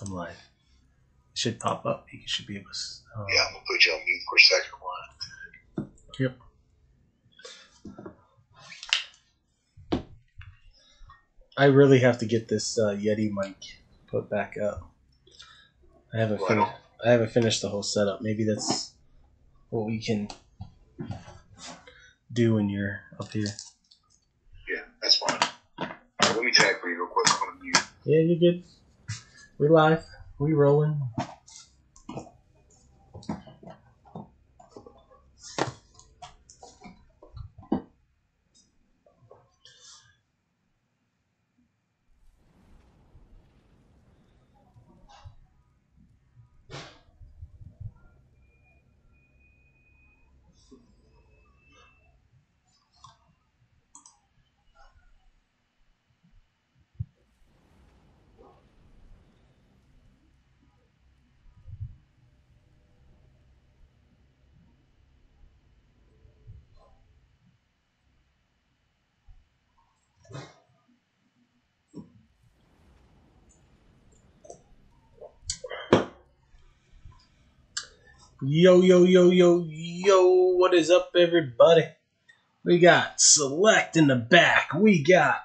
I'm live. It should pop up. You should be able to. Uh, Yeah, I'm gonna put you on mute for a second one. Yep. I really have to get this uh, Yeti mic put back up. I haven't finished. I haven't finished the whole setup. Maybe that's what we can do when you're up here. Yeah, that's fine. Right, let me tag for you real quick. I'm gonna mute. Yeah, you're good. We live. We rolling. Yo, yo, yo, yo, yo, what is up, everybody? We got Select in the back. We got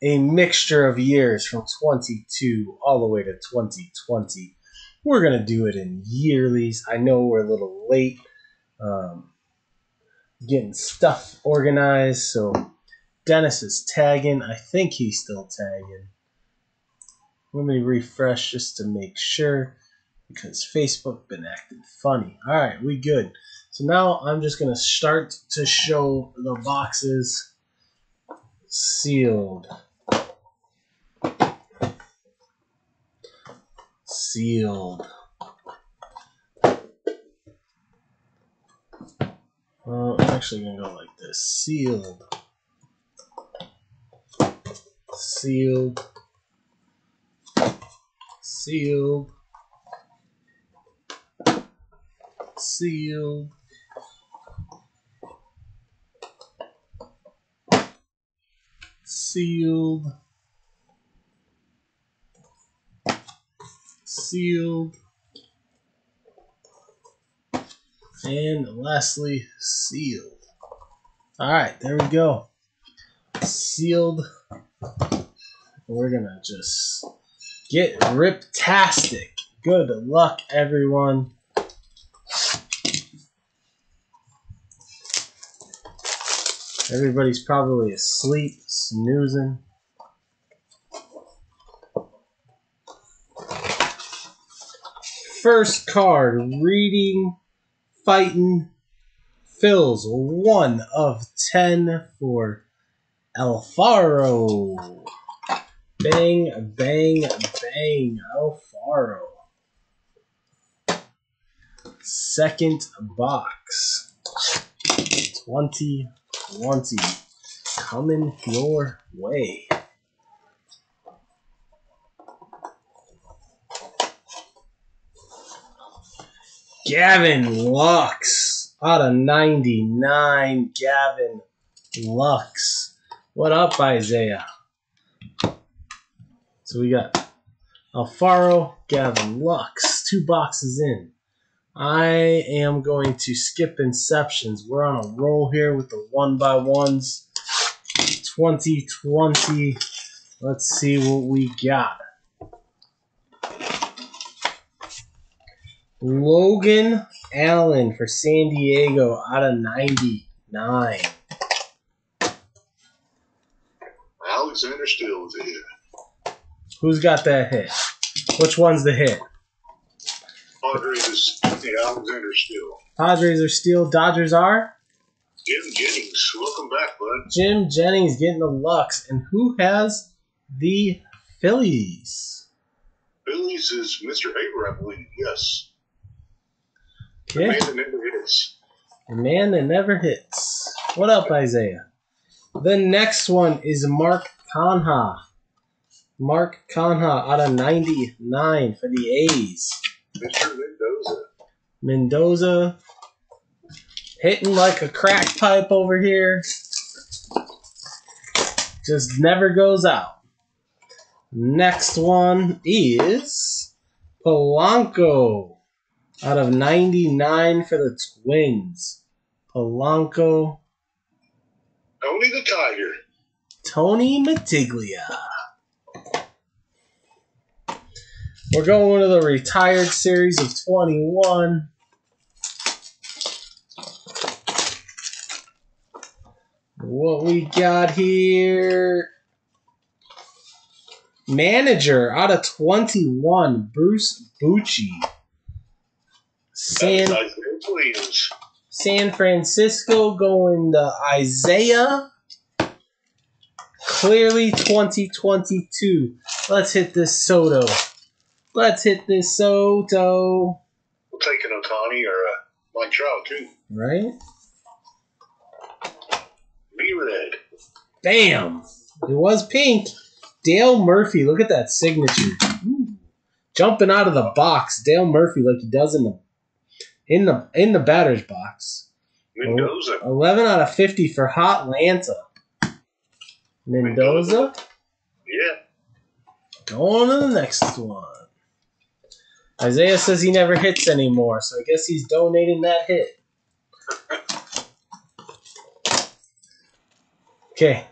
a mixture of years from 22 all the way to 2020. We're going to do it in yearlies. I know we're a little late um, getting stuff organized, so Dennis is tagging. I think he's still tagging. Let me refresh just to make sure because Facebook been acting funny. All right, we good. So now I'm just gonna start to show the boxes sealed. Sealed. Well, I'm actually gonna go like this. Sealed. Sealed. Sealed. Sealed. Sealed. Sealed. And lastly, sealed. Alright, there we go. Sealed. We're gonna just get riptastic. Good luck, everyone. Everybody's probably asleep, snoozing. First card, reading, fighting, fills one of ten for Alfaro. Bang, bang, bang, Alfaro. Second box. 2020 coming your way. Gavin Lux out of 99. Gavin Lux. What up, Isaiah? So we got Alfaro, Gavin Lux. Two boxes in. I am going to skip Inceptions. We're on a roll here with the one by ones. 2020. Let's see what we got. Logan Allen for San Diego out of 99. Alexander Steele is a hit. Who's got that hit? Which one's the hit? Padres is the Alexander. Padres are steel, Dodgers are? Jim Jennings, welcome back, bud. Jim Jennings getting the Lux. And who has the Phillies? Phillies is Mr. Haber, I believe. Yes. The man that never hits. The man that never hits. What up, Isaiah? The next one is Mark Canha. Mark Canha out of 99 for the A's. Mr. Mendoza. Hitting like a crack pipe over here. Just never goes out. Next one is Polanco out of 99 for the Twins. Polanco, Tony the Tiger. Tony Matiglia. We're going to the retired series of 21. What we got here? Manager out of 21, Bruce Bochy. San, That's Isaiah Williams. San Francisco going to Isaiah. Clearly 2022. Let's hit this Soto. Let's hit this Soto. We'll take an Ohtani or a Mike Trout, too. Right? Be red. Bam! It was pink. Dale Murphy, look at that signature. Ooh. Jumping out of the box, Dale Murphy like he does in the in the in the batter's box. Mendoza. 11 out of 50 for Hot Lanta. Mendoza Yeah. going on to the next one. Isaiah says he never hits anymore, so I guess he's donating that hit. Okay.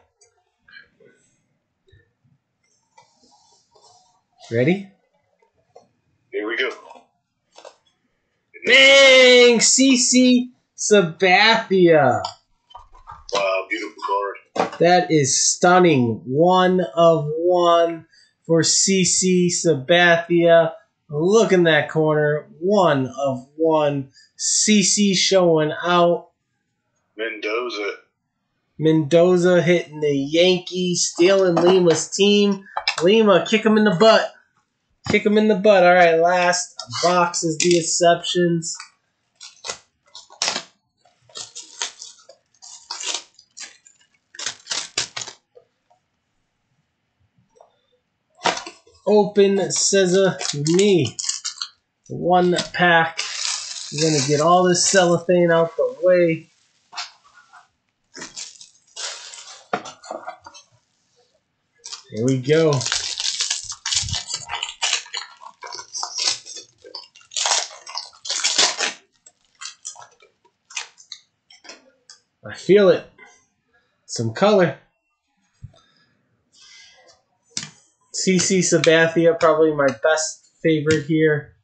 Ready? Here we go. Bang! CC Sabathia. Wow, beautiful card. That is stunning. One of one for CC Sabathia. Look in that corner. One of one. CC showing out. Mendoza. Mendoza hitting the Yankees, stealing Lima's team. Lima, kick him in the butt. Kick him in the butt. All right, last box is the exceptions. Open scissor uh, me. One pack. We're gonna get all this cellophane out the way. Here we go. I feel it. Some color. CC Sabathia, probably my best favorite here,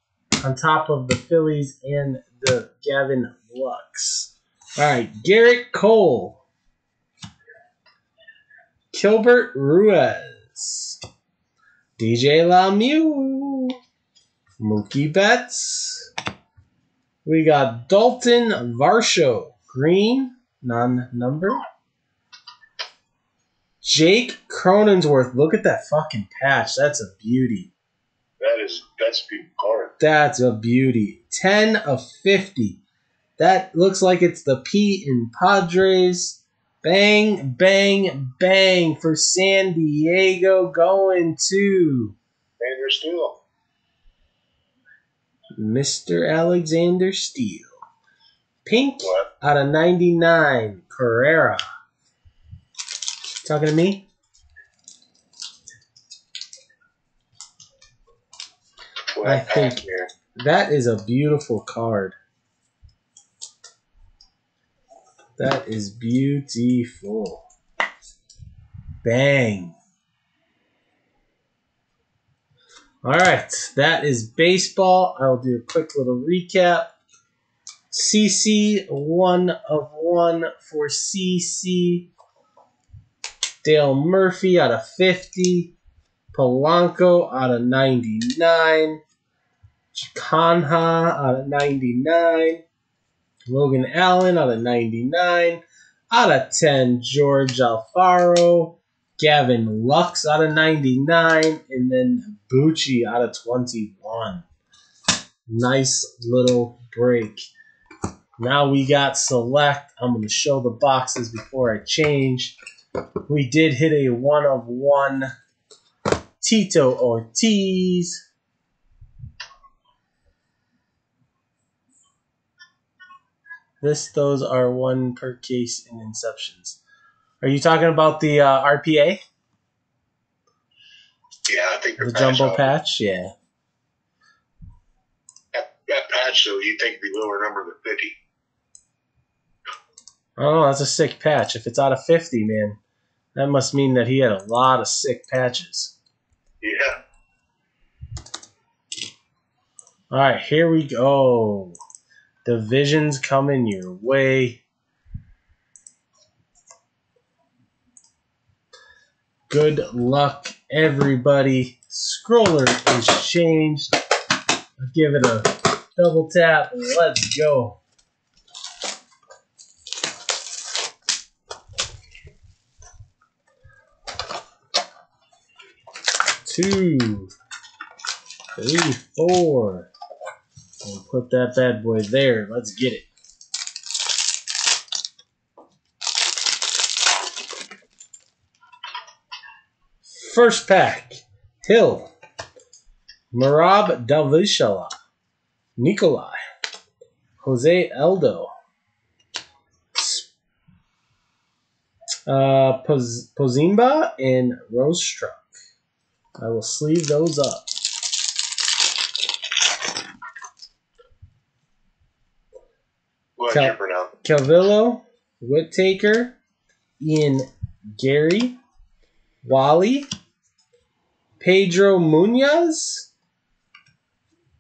on top of the Phillies and the Gavin Lux. All right, Gerrit Cole. Keibert Ruiz, DJ LeMahieu, Mookie Betts. We got Dalton Varsho, green, non-number. Jake Cronensworth, look at that fucking patch. That's a beauty. That is that's a beautiful card. That's a beauty. 10 of 50. That looks like it's the P in Padres. Bang, bang, bang for San Diego going to Andrew Steele. Mr. Alexander Steele. Pink What? out of 99, Carrera. Talking to me? What I pack think- here. That is a beautiful card. That is beautiful. Bang. All right, that is baseball. I'll do a quick little recap. CC, one of one for CC. Dale Murphy out of 50. Polanco out of 99. Canha out of 99. Logan Allen out of 99. Out of 10, George Alfaro. Gavin Lux out of 99. And then Bochy out of 21. Nice little break. Now we got select. I'm going to show the boxes before I change. We did hit a one of one Tito Ortiz. This, those are one per case in Inceptions. Are you talking about the uh, RPA? Yeah, I think The patch jumbo out. patch, yeah. That, that patch, though, you think the lower number than 50. Oh, that's a sick patch. If it's out of 50, man, that must mean that he had a lot of sick patches. Yeah. All right, here we go. Divisions coming your way. Good luck, everybody. Scroller is changed. Give it a double tap. and Let's go. Two, three, four. And put that bad boy there. Let's get it. First pack. Hill. Marab Dalvishala. Nikolai. Jose Aldo. Uh, Poz- Pozimba and Rozenstruik. I will sleeve those up. What Cal-? Calvillo, Whittaker, Ian Garry, Wally, Pedro Munhoz,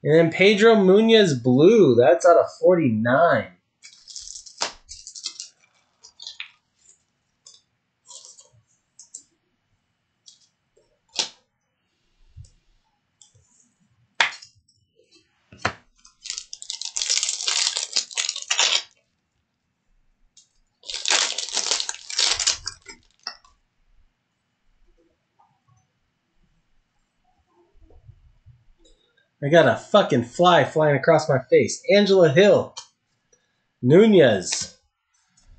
and then Pedro Munhoz Blue. That's out of 49. I got a fucking fly flying across my face. Angela Hill, Nunez,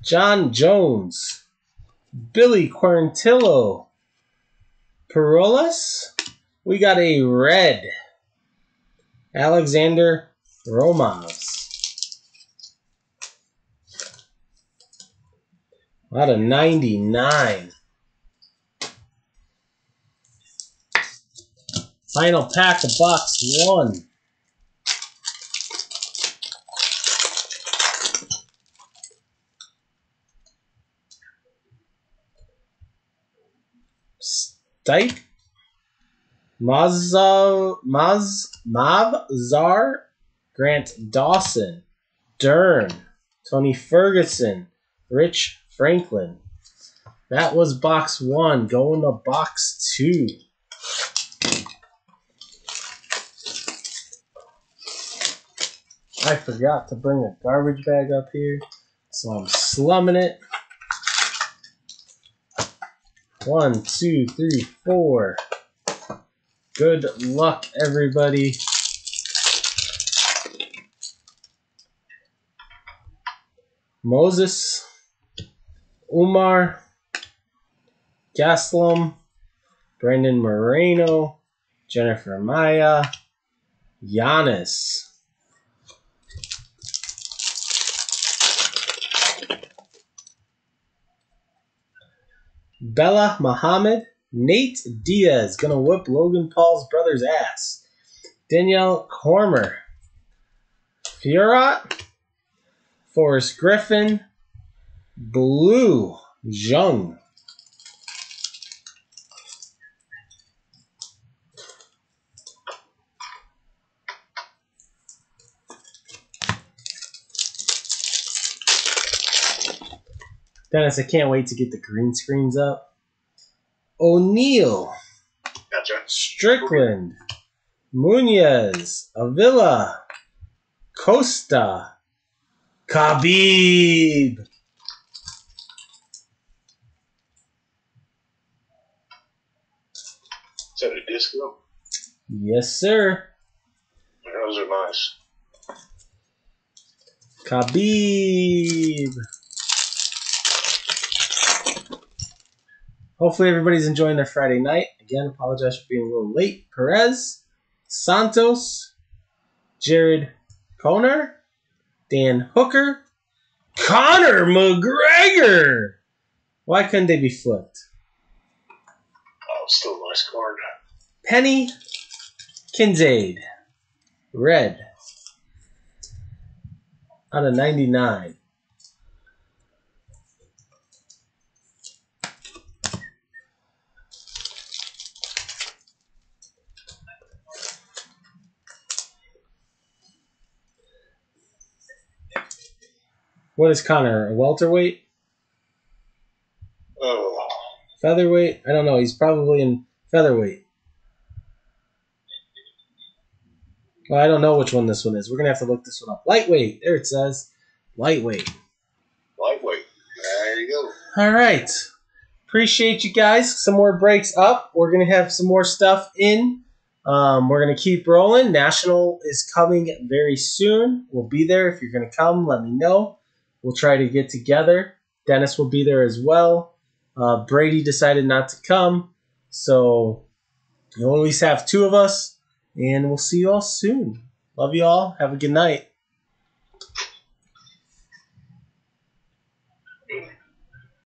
Jon Jones, Billy Quarantillo, Perolas. We got a red. Alexander Romas. Out of 99. Final pack of box one. Stipe. Mazar, Maz, Mavzar, Grant Dawson, Dern, Tony Ferguson, Rich Franklin. That was box one. Going to box two. I forgot to bring a garbage bag up here, so I'm slumming it. One, two, three, four. Good luck, everybody. Moses, Umar, Gaslam, Brandon Moreno, Jennifer Maia, Giannis. Belal Muhammad, Nate Diaz gonna whip Logan Paul's brother's ass. Daniel Cormier, Fiorat, Forrest Griffin, Blue Jung. Dennis, I can't wait to get the green screens up. O'Neal, Gotcha. Strickland, Munoz, Avila, Costa, Khabib. Is that a disco? Yes, sir. Those are nice. Khabib. Hopefully everybody's enjoying their Friday night. Again, apologize for being a little late. Perez, Santos, Jared Conner, Dan Hooker, Conor McGregor. Why couldn't they be flipped? Oh, still a nice card. Pannie Kianzad, red, out of 99. What is Conor? A welterweight? Oh, Featherweight? I don't know. He's probably in featherweight. Well, I don't know which one this one is. We're gonna have to look this one up. Lightweight. There it says. Lightweight. lightweight. There you go. All right. Appreciate you guys. Some more breaks up. We're gonna have some more stuff in. Um, we're gonna keep rolling. National is coming very soon. We'll be there. If you're gonna come, let me know. We'll try to get together. Dennis will be there as well. Uh, Brady decided not to come, so you'll at least have two of us. And we'll see you all soon. Love you all. Have a good night.